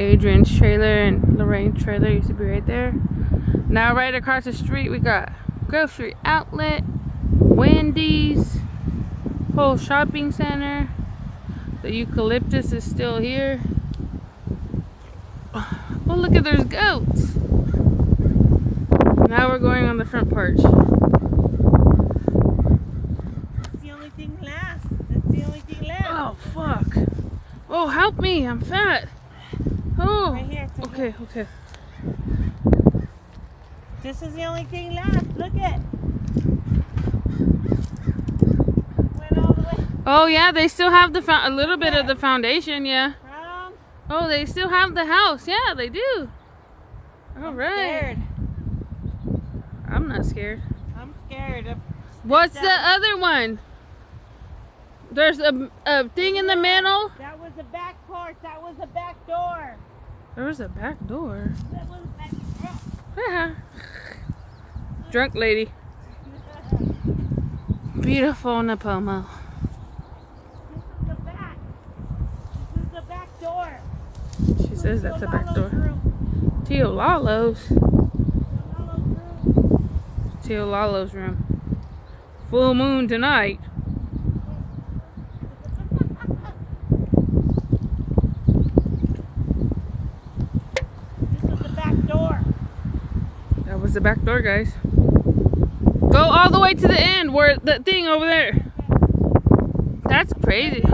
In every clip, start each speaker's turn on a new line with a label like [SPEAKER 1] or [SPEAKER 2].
[SPEAKER 1] Adrian's trailer and Lorraine's trailer used to be right there. Now right across the street we got grocery outlet, Wendy's, whole shopping center. The eucalyptus is still here. Oh look at there's goats. Now we're going on the front porch.
[SPEAKER 2] That's the only thing left. That's the only thing left.
[SPEAKER 1] Oh fuck. Oh help me, I'm fat. Oh.
[SPEAKER 2] Right here.
[SPEAKER 1] Okay, okay.
[SPEAKER 2] This is the only thing left. Look it. Went all the way
[SPEAKER 1] Oh yeah, they still have the a little bit of the foundation, yeah.
[SPEAKER 2] around.
[SPEAKER 1] Oh, they still have the house. Yeah, they do. All
[SPEAKER 2] I'm
[SPEAKER 1] right.
[SPEAKER 2] scared.
[SPEAKER 1] I'm not scared.
[SPEAKER 2] I'm scared. of-
[SPEAKER 1] What's the other one? There's a, a thing in the middle.
[SPEAKER 2] That was the back porch. That was the back door.
[SPEAKER 1] There was a back door.
[SPEAKER 2] The door.
[SPEAKER 1] Drunk lady. Beautiful Nipomo.
[SPEAKER 2] This is the back. The door.
[SPEAKER 1] She says that's a back door.
[SPEAKER 2] room.
[SPEAKER 1] Tio. Lalo's. Tio Lalo's room. Full moon tonight.
[SPEAKER 2] This is the back door.
[SPEAKER 1] Was the back door, guys. Go all the way to the end where the thing over there. That's crazy.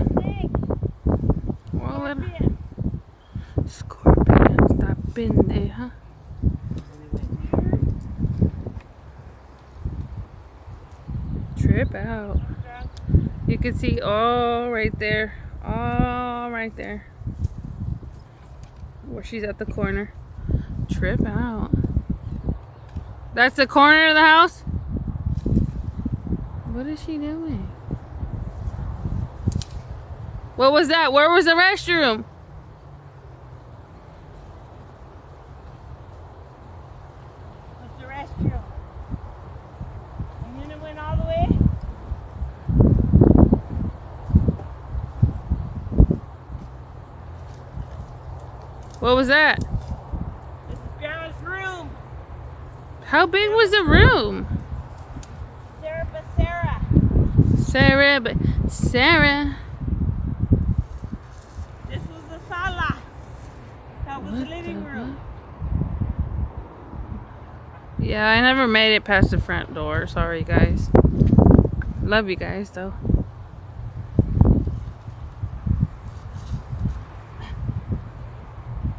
[SPEAKER 1] Well.
[SPEAKER 2] Scorpion,
[SPEAKER 1] stop in there, huh? Trip out. You can see all right there. All right there. Where she's at the corner. Trip out. That's the corner of the house? What is she doing? What was that? Where was the restroom?
[SPEAKER 2] What's the restroom? And then it went all the way.
[SPEAKER 1] What was that?
[SPEAKER 2] This is Grandma's room.
[SPEAKER 1] How big was the room?
[SPEAKER 2] Sarah Becerra.
[SPEAKER 1] Sarah, but Sarah.
[SPEAKER 2] This was the sala. That was the living
[SPEAKER 1] the
[SPEAKER 2] room.
[SPEAKER 1] Yeah, I never made it past the front door. Sorry, guys. Love you guys, though.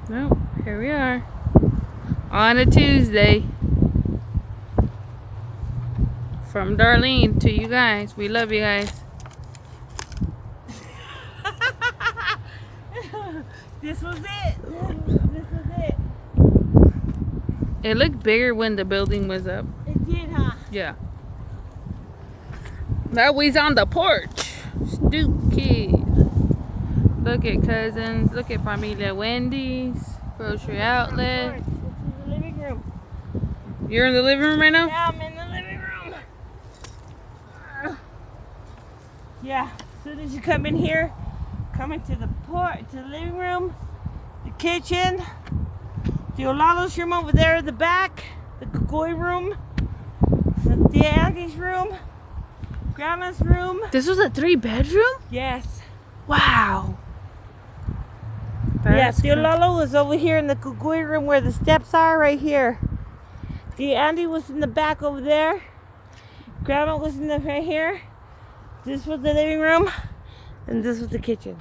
[SPEAKER 1] Nope, here we are. On a Tuesday. From Darlene to you guys. We love you guys.
[SPEAKER 2] this was it. This was it.
[SPEAKER 1] It looked bigger when the building was up.
[SPEAKER 2] It did, huh?
[SPEAKER 1] Yeah. Now we's on the porch. Stoop kid. Look at cousins. Look at Familia Wendy's. Grocery outlet.
[SPEAKER 2] This is the living room.
[SPEAKER 1] You're in the living room right now?
[SPEAKER 2] Yeah, I'm in the living room. Yeah, as soon as you come in here, come into the port, to the living room, the kitchen, the Olalo's room over there in the back, the Kukui room, the, Auntie's room, Grandma's room.
[SPEAKER 1] This was a three bedroom?
[SPEAKER 2] Yes.
[SPEAKER 1] Wow.
[SPEAKER 2] yes,
[SPEAKER 1] That's
[SPEAKER 2] the. Olalo was over here in the Kukui room where the steps are, right here. The Andy was in the back over there. Grandma was in the right here. This was the living room, and this was the kitchen.